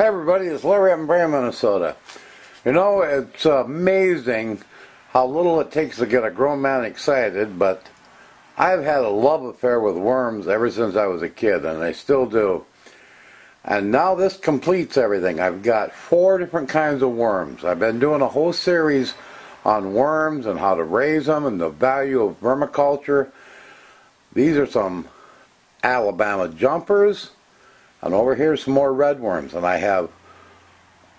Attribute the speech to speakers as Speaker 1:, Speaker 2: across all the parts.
Speaker 1: Hey everybody, it's Larry up in Brandon, Minnesota. You know, it's amazing how little it takes to get a grown man excited, but I've had a love affair with worms ever since I was a kid, and I still do. And now this completes everything. I've got four different kinds of worms. I've been doing a whole series on worms and how to raise them and the value of vermiculture. These are some Alabama jumpers. And over here some more red worms. And I have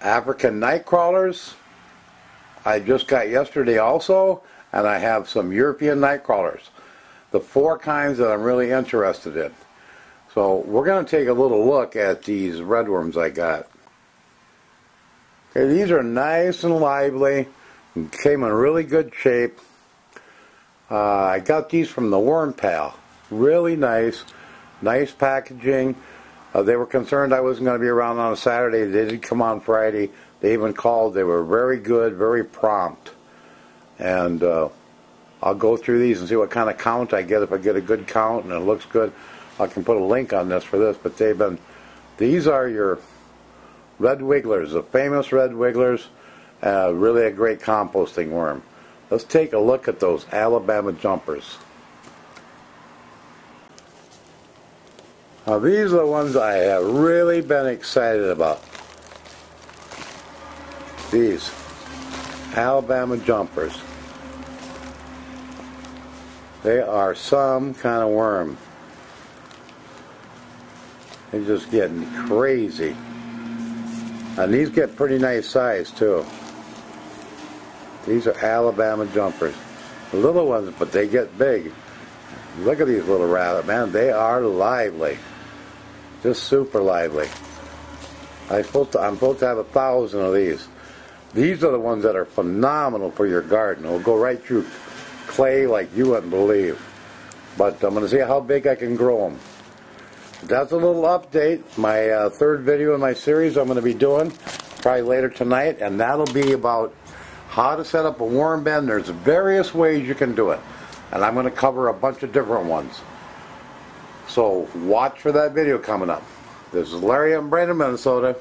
Speaker 1: African night crawlers. I just got yesterday also. And I have some European night crawlers. The four kinds that I'm really interested in. So we're going to take a little look at these red worms I got. Okay, these are nice and lively. And came in really good shape. Uh, I got these from the Worm Pal. Really nice. Nice packaging. Uh, they were concerned I wasn't going to be around on a Saturday. They did come on Friday. They even called. They were very good, very prompt. And uh, I'll go through these and see what kind of count I get. If I get a good count and it looks good, I can put a link on this for this. But they've been, these are your red wigglers, the famous red wigglers. Uh, really a great composting worm. Let's take a look at those Alabama jumpers. Now these are the ones I have really been excited about. These Alabama jumpers. They are some kind of worm. They're just getting crazy. And these get pretty nice size too. These are Alabama jumpers. Little ones, but they get big. Look at these little rabbits, man. They are lively. Just super lively. I'm supposed, to, I'm supposed to have a thousand of these. These are the ones that are phenomenal for your garden. It'll go right through clay like you wouldn't believe. But I'm going to see how big I can grow them. That's a little update. My uh, third video in my series I'm going to be doing probably later tonight, and that'll be about how to set up a worm bin. There's various ways you can do it, and I'm going to cover a bunch of different ones. So watch for that video coming up. This is Larry in Brandon, Minnesota.